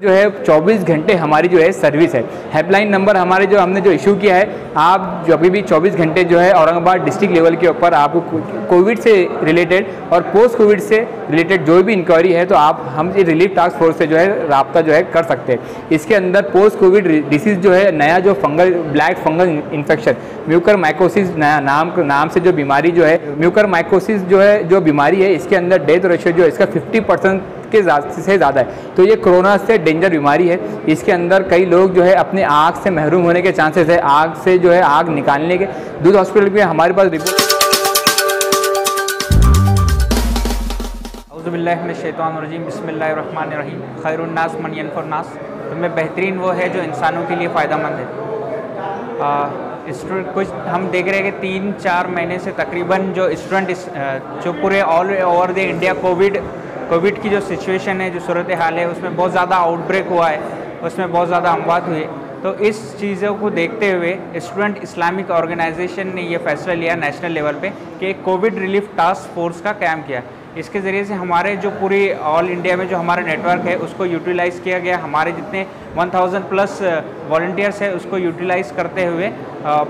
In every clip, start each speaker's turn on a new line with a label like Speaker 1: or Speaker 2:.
Speaker 1: जो है 24 घंटे हमारी जो है सर्विस है। हेल्पलाइन नंबर हमारे जो हमने जो इशू किया है, आप जो अभी भी 24 घंटे जो है औरंगाबाद डिस्ट्रिक्ट लेवल के ऊपर आपको कोविड से रिलेटेड और पोस्ट कोविड से रिलेटेड जो भी इंक्वायरी है तो आप, हम ये रिलीफ टास्क फोर्स से जो है रबता जो है कर सकते हैं। इसके अंदर पोस्ट कोविड डिसीज़ जो है, नया जो fungal black fungal infection mucormycosis नया नाम नाम से जो बीमारी जो है म्यूकर माइकोसिस जो है, जो बीमारी है, इसके अंदर डेथ रेशियो जो है, इसका फिफ्टी के से ज़्यादा है। तो ये कोरोना से डेंजर बीमारी है। इसके अंदर कई लोग जो है अपने आग से महरूम होने के चांसेस है। आग से जो है आग निकालने के। दूध हॉस्पिटल में हमारे पास रिपोर्ट
Speaker 2: शैतानरजीम बसमीम खैरनास मनफरनास तो में बेहतरीन वो है जो इंसानों के लिए फ़ायदा मंद है स्टूडेंट कुछ हम देख रहे हैं कि तीन चार महीने से तकरीबन जो स्टूडेंट जो पूरे all over the India covid covid की जो सिचुएशन है, जो सूरत हाल है, उसमें बहुत ज़्यादा आउटब्रेक हुआ है, उसमें बहुत ज़्यादा अमवात हुए। तो इस चीज़ों को देखते हुए स्टूडेंट इस्लामिक ऑर्गेनाइजेशन ने ये फैसला लिया नेशनल लेवल पे कि कोविड रिलीफ टास्क फोर्स का क्याम किया। इसके ज़रिए से हमारे जो पूरी ऑल इंडिया में जो हमारा नेटवर्क है, उसको यूटिलाइज़ किया गया। हमारे जितने 1000 प्लस वॉल्टियर्स है, उसको यूटिलाइज़ करते हुए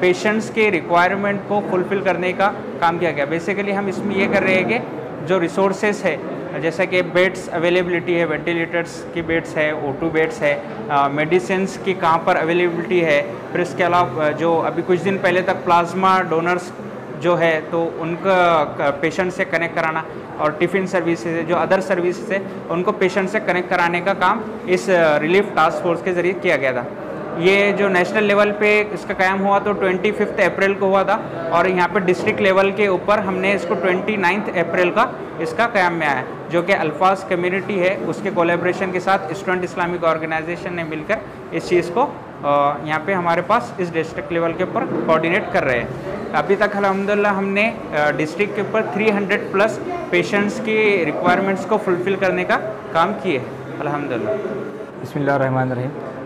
Speaker 2: पेशेंट्स के रिक्वायरमेंट को फुलफ़िल करने का काम किया गया। बेसिकली हम इसमें ये कर रहे हैं कि जो रिसोर्सेस है जैसे कि बेड्स अवेलेबिलिटी है, वेंटिलेटर्स की बेड्स है ओ टू बेड्स है मेडिसिन की कहाँ पर अवेलेबिलिटी है, फिर इसके अलावा जो अभी कुछ दिन पहले तक प्लाज्मा डोनर्स जो है तो उनका पेशेंट से कनेक्ट कराना और टिफ़िन सर्विसेज़ जो अदर सर्विसेज़ है, उनको पेशेंट से कनेक्ट कराने का काम इस रिलीफ टास्क फोर्स के ज़रिए किया गया था। ये जो नेशनल लेवल पे इसका कायम हुआ तो ट्वेंटी फिफ्थ अप्रैल को हुआ था और यहाँ पे डिस्ट्रिक्ट लेवल के ऊपर हमने इसको ट्वेंटी नाइन्थ अप्रैल का इसका क्याम में आया जो कि अल्फाज कम्युनिटी है, उसके कोलेब्रेशन के साथ स्टूडेंट इस्लामिक ऑर्गेनाइजेशन ने मिलकर इस चीज़ को यहाँ पे हमारे पास इस डिस्ट्रिक्ट लेवल के ऊपर कोऑर्डिनेट कर रहे हैं। अभी तक अलहमदिल्ला हमने डिस्ट्रिक्ट के ऊपर 300 प्लस पेशेंट्स की रिक्वायरमेंट्स को फुलफ़िल करने का काम किए अलहमदिल्ला।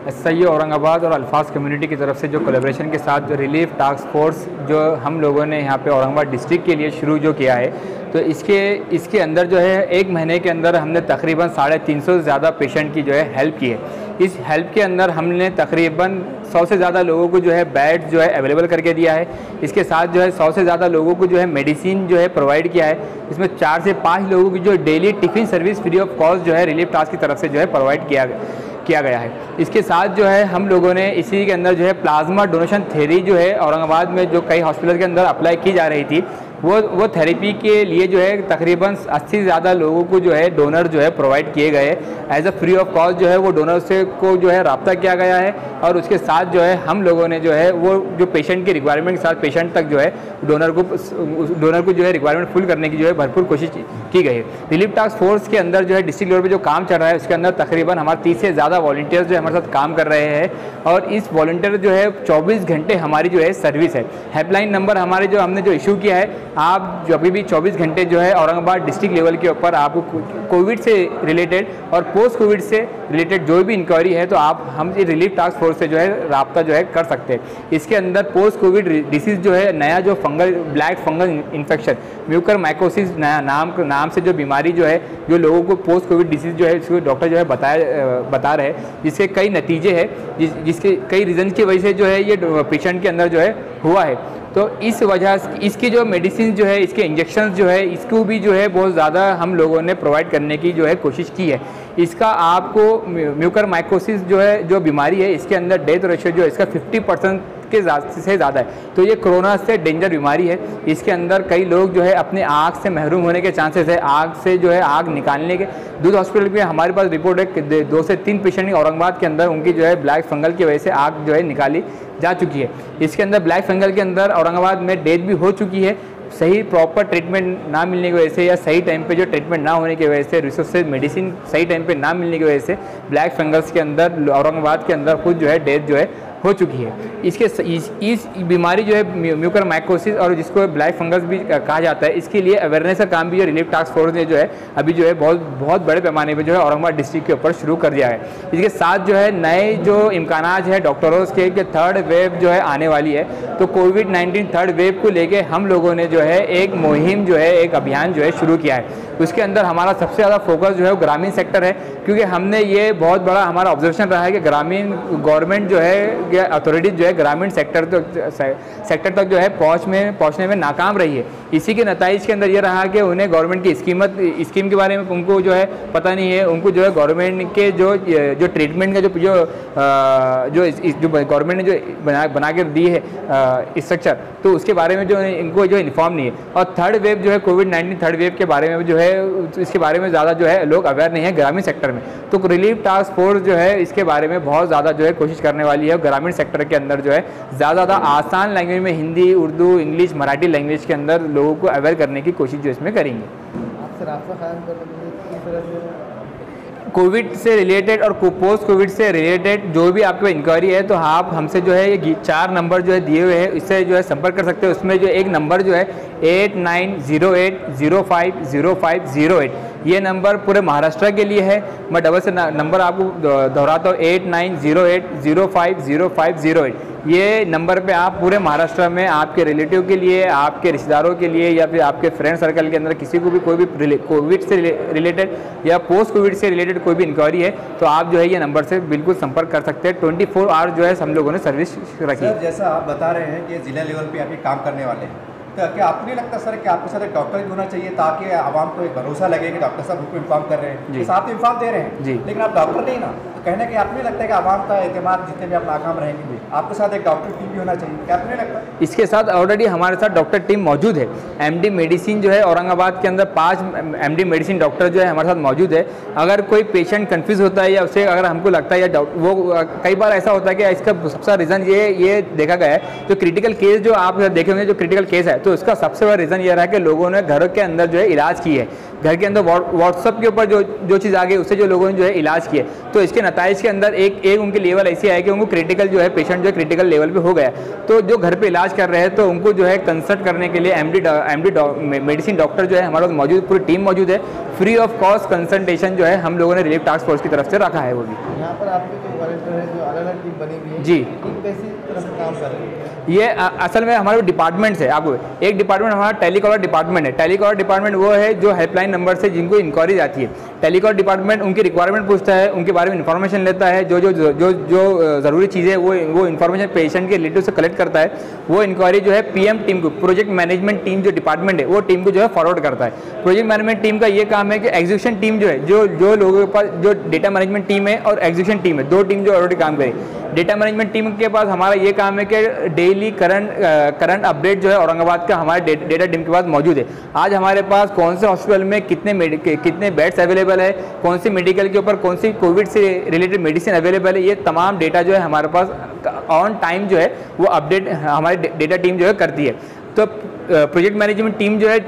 Speaker 1: सही औरंगाबाद और अल्फाज कम्युनिटी की तरफ़ से जो कोलेब्रेशन के साथ जो रिलीफ टास्क फोर्स जो हम लोगों ने यहाँ पे औरंगाबाद डिस्ट्रिक्ट के लिए शुरू जो किया है तो इसके इसके अंदर जो है, एक महीने के अंदर हमने तकरीबन साढ़े तीन सौ से ज़्यादा पेशेंट की जो है हेल्प की है। इस हेल्प के अंदर हमने तकरीबन सौ से ज़्यादा लोगों को जो है बेड जो है अवेलेबल करके दिया है। इसके साथ जो है सौ से ज़्यादा लोगों को जो है मेडिसिन जो है प्रोवाइड किया है। इसमें चार से पाँच लोगों की जो daily tiffin service free of cost जो है रिलीफ टास्क की तरफ़ से जो है प्रोवाइड किया किया गया है। इसके साथ जो है, हम लोगों ने इसी के अंदर जो है, प्लाज्मा डोनेशन थेरी जो है, औरंगाबाद में जो कई हॉस्पिटल के अंदर अप्लाई की जा रही थी। वो वो थेरेपी के लिए जो है तकरीबन अस्सी से ज़्यादा लोगों को जो है डोनर जो है प्रोवाइड किए गए as a free of cost जो है वो डोनर से को जो है रबता किया गया है और उसके साथ जो है हम लोगों ने जो है वो जो पेशेंट की रिक्वायरमेंट के साथ पेशेंट तक जो है डोनर को डोनर को जो है रिक्वायरमेंट फुल करने की जो है भरपूर कोशिश की गई है रिलीफ टास्क फोर्स के अंदर जो है डिस्ट्रिक्ट लेवल पर जो काम चल रहा है उसके अंदर तकरीबन हमारे तीस से ज़्यादा वॉल्टियर्स जो हमारे साथ काम कर रहे हैं और इस वॉल्टियर जो है चौबीस घंटे हमारी जो है सर्विस है हेल्पलाइन नंबर हमारे जो हमने जो इशू किया है आप जो अभी भी 24 घंटे जो है औरंगाबाद डिस्ट्रिक्ट लेवल के ऊपर आपको कोविड से रिलेटेड और पोस्ट कोविड से रिलेटेड जो भी इंक्वायरी है तो आप, हम ये रिलीफ टास्क फोर्स से जो है रबता जो है कर सकते हैं। इसके अंदर पोस्ट कोविड डिसीज़ जो है, नया जो fungal black fungal infection mucormycosis नया नाम नाम से जो बीमारी जो है, जो लोगों को पोस्ट कोविड डिसीज़ जो है, इसको डॉक्टर जो है बताया, बता रहे हैं, जिसके कई नतीजे हैं, जिस, जिसके कई रीज़न की वजह से जो है ये पेशेंट के अंदर जो है हुआ है। तो इस वजह इसकी जो मेडिसिन जो है, इसके इंजेक्शन जो है, इसको भी जो है बहुत ज़्यादा हम लोगों ने प्रोवाइड करने की जो है कोशिश की है। इसका आपको म्यूकर माइकोसिस जो है, जो बीमारी है, इसके अंदर डेथ रेशियो जो है, इसका 50 परसेंट के से ज़्यादा है। तो ये कोरोना से डेंजर बीमारी है। इसके अंदर कई लोग जो है अपने आग से महरूम होने के चांसेस है। आग से जो है आग निकालने के दूध हॉस्पिटल में हमारे पास रिपोर्ट है दो से तीन पेशेंट औरंगाबाद के अंदर उनकी जो है ब्लैक फंगल की वजह से आग जो है निकाली जा चुकी है। इसके अंदर ब्लैक फंगल के अंदर औरंगाबाद में डेथ भी हो चुकी है। सही प्रॉपर ट्रीटमेंट ना मिलने की वजह से या सही टाइम पे जो ट्रीटमेंट ना होने की वजह से रिसोर्सेज मेडिसिन सही टाइम पे ना मिलने की वजह से, ब्लैक फंगल्स के अंदर, औरंगाबाद के अंदर खुद जो है डेथ जो है हो चुकी है। इसके इस, इस बीमारी जो है म्यूकर माइकोसिस और जिसको ब्लैक फंगस भी कहा जाता है इसके लिए अवेयरनेस का काम भी रिलीफ टास्क फोर्स ने जो है अभी जो है बहुत बहुत बड़े पैमाने पर जो है औरंगाबाद डिस्ट्रिक्ट के ऊपर शुरू कर दिया है। इसके साथ जो है नए जो इम्कान है डॉक्टरों कि थर्ड वेव जो है आने वाली है। तो कोविड नाइन्टीन थर्ड वेव को लेकर हम लोगों ने जो है एक मुहिम जो है एक अभियान जो है शुरू किया है। उसके अंदर हमारा सबसे ज़्यादा फोकस जो है वो ग्रामीण सेक्टर है, क्योंकि हमने ये बहुत बड़ा हमारा ऑब्जर्वेशन रहा है कि ग्रामीण गवर्नमेंट जो है, या अथॉरिटीज जो है ग्रामीण सेक्टर तक सेक्टर तक जो है पहुँच में, पहुँचने में नाकाम रही है। इसी के नतज के अंदर ये रहा कि उन्हें गवर्नमेंट की स्कीमत स्कीम के बारे में उनको जो है पता नहीं है। उनको जो है गवर्नमेंट के जो जो ट्रीटमेंट का जो जो जो जो गवर्नमेंट ने जो बना बना कर दी है स्ट्रक्चर तो उसके बारे में जो इनको जो इन्फॉर्म नहीं है। और थर्ड वेव जो है कोविड नाइन्टीन थर्ड वेव के बारे में जो है इसके बारे में ज़्यादा जो है लोग अवेयर नहीं है ग्रामीण सेक्टर में। तो रिलीफ टास्क फोर्स जो है, इसके बारे में बहुत ज़्यादा जो है कोशिश करने वाली है ग्रामीण सेक्टर के अंदर जो है ज़्यादा ज़्यादा आसान लैंग्वेज में हिंदी, उर्दू इंग्लिश मराठी लैंग्वेज के अंदर लोगों को अवेयर करने की कोशिश जो इसमें करेंगे। कोविड से रिलेटेड और पोस्ट कोविड से रिलेटेड जो भी आपको इंक्वायरी है तो आप हमसे जो है ये चार नंबर जो है दिए हुए हैं, इससे जो है संपर्क कर सकते हैं। उसमें जो एक नंबर जो है eight nine zero eight zero five zero five zero eight ये नंबर पूरे महाराष्ट्र के लिए है। मैं डबल से नंबर आपको दोहराता हूँ eight nine zero eight zero five zero five zero eight ये नंबर पे आप पूरे महाराष्ट्र में आपके रिलेटिव के लिए, आपके रिश्तेदारों के लिए या फिर आपके फ्रेंड सर्कल के अंदर किसी को भी कोई भी कोविड से रिलेटेड या पोस्ट कोविड से रिलेटेड कोई भी इंक्वायरी है तो आप जो है ये नंबर से बिल्कुल संपर्क कर सकते हैं। ट्वेंटी फोर आवर जो है हम लोगों ने सर्विस रखी।
Speaker 3: जैसा आप बता रहे हैं कि जिला लेवल पर अभी काम करने वाले हैं। क्या आपको नहीं लगता सर कि आपके साथ एक डॉक्टर भी होना चाहिए ताकि आवाम को एक भरोसा लगे कि डॉक्टर साहब हमको इन्फॉर्म कर रहे हैं? आप तो इन्फॉर्म दे रहे हैं।
Speaker 1: जी।
Speaker 3: लेकिन आप डॉक्टर नहीं ना। तो कहने के आपको नहीं लगता है कि आवाम का अहतमाद जितने भी आप नाकाम रहेंगे आपके साथ एक डॉक्टर टीम भी होना चाहिए? क्या आपको नहीं लगता?
Speaker 1: इसके साथ ऑलरेडी हमारे साथ डॉक्टर टीम मौजूद है। एमडी मेडिसिन जो है औरंगाबाद के अंदर पाँच एमडी मेडिसिन डॉक्टर जो है हमारे साथ मौजूद है। अगर कोई पेशेंट कन्फ्यूज़ होता है या उसे अगर हमको लगता है या वो कई बार ऐसा होता है कि इसका सबसे रीज़न ये ये देखा गया है। जो क्रिटिकल केस जो आप देखे होंगे जो क्रिटिकल केस है तो उसका सबसे बड़ा रीज़न ये रहा है कि लोगों ने घर के अंदर जो है इलाज की है घर के अंदर व्हाट्सअप के ऊपर जो जो चीज़ आ गई उससे जो लोगों ने जो है इलाज किया तो इसके नतज के अंदर एक एक उनकी लेवल ऐसी आए कि उनको क्रिटिकल जो है पेशेंट जो है क्रिटिकल लेवल पे हो गया। तो जो घर पे इलाज कर रहे हैं तो उनको जो है कंसल्ट करने के लिए एम डी मेडिसिन डॉक्टर जो है हमारे पास मौजूद पूरी टीम मौजूद है। फ्री ऑफ़ कॉस्ट कंसल्टेशन जो है हम लोगों ने रिलीफ टास्क फोर्स की तरफ़ से रखा है वो भी।
Speaker 3: यहाँ पर आपकी जो जो अलग अलग टीम बनी हुई है
Speaker 1: जी।
Speaker 3: कैसी
Speaker 1: ये असल में हमारे डिपार्टमेंट्स है। आपको एक डिपार्टमेंट हमारा टेलीकॉलर डिपार्टमेंट है। टेलीकॉलर डिपार्टमेंट वो है जो हेल्पलाइन नंबर से जिनको इंक्वायरी जाती है। टेलीकॉलर डिपार्टमेंट उनकी रिक्वायरमेंट पूछता है, उनके बारे में इन्फॉर्मेशन लेता है। जो जो जो जो ज़रूरी चीज़ें वो वो इन्फॉर्मेशन पेशेंट के रिलेटिव से कलेक्ट करता है। वो इंक्वायरी जो है पीएम टीम को प्रोजेक्ट मैनेजमेंट टीम जो डिपार्टमेंट है, वो टीम को जो है फॉरवर्ड करता है। प्रोजेक्ट मैनेजमेंट टीम का ये काम है कि एग्जीक्यूशन टीम जो है, जो जो लोगों के पास, जो डेटा मैनेजमेंट टीम है और एग्जीक्यूशन टीम है, दो टीम जो ऑलरेडी काम करे। डेटा मैनेजमेंट टीम के पास हमारा ये काम है कि डेली करंट करंट अपडेट जो है औरंगाबाद का हमारे डेटा टीम के पास मौजूद है। आज हमारे पास कौन से हॉस्पिटल में कितने कितने बेड्स अवेलेबल है, कौन सी मेडिकल के ऊपर कौन सी कोविड से रिलेटेड मेडिसिन अवेलेबल है, ये तमाम डेटा जो है हमारे पास ऑन टाइम जो है, वो अपडेट हमारी डेटा टीम जो है करती है। तो प्रोजेक्ट मैनेजमेंट टीम जो है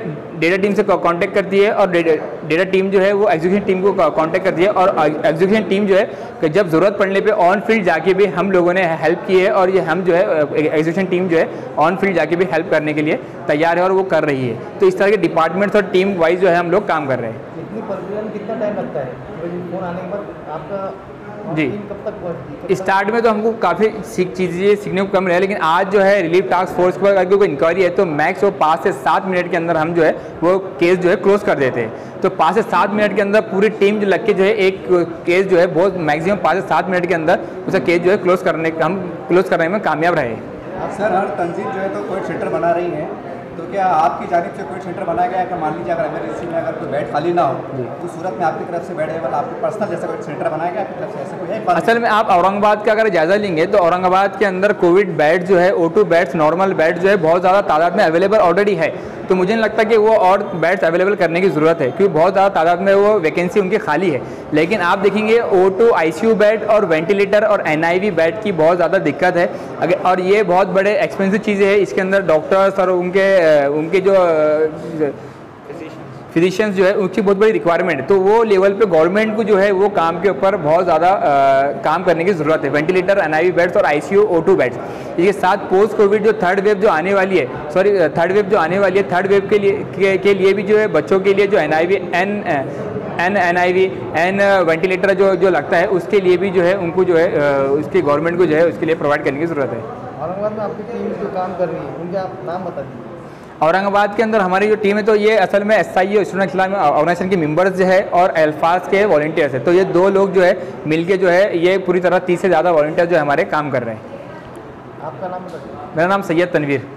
Speaker 1: डेटा टीम से कांटेक्ट करती है और डेटा टीम जो है वो एग्जीक्यूशन टीम को कांटेक्ट करती है और एग्जीक्यूशन टीम जो है कि जब ज़रूरत पड़ने पे ऑन फ़ील्ड जाके भी हम लोगों ने हेल्प की है और ये हम जो है एग्जीक्यूशन टीम जो है ऑन फ़ील्ड जाके भी हेल्प करने के लिए तैयार है और वो कर रही है। तो इस तरह के डिपार्टमेंट्स और टीम वाइज जो है हम लोग काम कर रहे हैं।
Speaker 3: कितना टाइम लगता है? आपका
Speaker 1: जी। कब तक स्टार्ट में तो हमको काफ़ी सीख चीज़ें सीखने को कम रहा लेकिन आज जो है रिलीफ टास्क फोर्स पर अगर कोई इंक्वायरी है तो मैक्स वो पाँच से सात मिनट के अंदर हम जो है वो केस जो है क्लोज कर देते हैं। तो पाँच से सात मिनट के अंदर पूरी टीम जो लग के जो है एक केस जो है बहुत मैक्सिमम पाँच से सात मिनट के अंदर उसका केस जो है क्लोज करने हम क्लोज करने में कामयाब रहे।
Speaker 3: सर हर तंजीम जो है तो कोई सेंटर बना रही है। क्या आपकी जानब से कोई सेंटर बनाया गया है? मान लीजिए अगर एमरजेंसी में अगर कोई बेड खाली ना हो तो सूरत में आपकी तरफ़ से बेड अवेलेबल आपके पर्सनल जैसा कोई सेंटर बनाया गया आपकी तरफ़ से? ऐसा कोई है
Speaker 1: असल में आप औरंगाबाद का अगर जायजा लेंगे तो औरंगाबाद के अंदर कोविड बेड जो है O two beds normal bed जो है बहुत ज़्यादा तादाद में अवेलेबल ऑलरेडी है। तो मुझे नहीं लगता कि वो और बेड्स अवेलेबल करने की ज़रूरत है, क्योंकि बहुत ज़्यादा तादाद में वो वैकेंसी उनकी खाली है। लेकिन आप देखेंगे ओ टू आई बेड और वेंटिलेटर और एनआईवी बेड की बहुत ज़्यादा दिक्कत है। अगर, और ये बहुत बड़े एक्सपेंसिव चीज़ें हैं, इसके अंदर डॉक्टर्स और उनके उनके जो फिजिशियंस जो है उसकी बहुत बड़ी रिक्वायरमेंट है। तो वो लेवल पे गवर्नमेंट को जो है वो काम के ऊपर बहुत ज़्यादा काम करने की ज़रूरत है। वेंटिलेटर एनआईवी बेड्स और आई सी बेड्स इसके साथ पोस्ट कोविड जो थर्ड वेव जो आने वाली है सॉरी थर्ड वेव जो आने वाली है थर्ड वेव के लिए के, के लिए भी जो है बच्चों के लिए जो N I N N N I V N ventilator जो जो लगता है उसके लिए भी जो है उनको जो है उसकी गवर्नमेंट को जो है उसके लिए प्रोवाइड करने की ज़रूरत है।
Speaker 3: औरंगाबाद में आपकी टीम जो काम कर रही है उनके आप नाम बता दीजिए।
Speaker 1: औरंगाबाद के अंदर हमारी जो टीम है तो ये असल में S I student Islam organisation के मेंबर्स जो है और अल्फाज के वॉल्टियर्स है। तो ये दो लोग जो है मिलके जो है ये पूरी तरह तीस से ज़्यादा वॉल्टियर जो है हमारे काम कर रहे हैं।
Speaker 4: आपका नाम
Speaker 1: मेरा नाम सैयद तनवीर।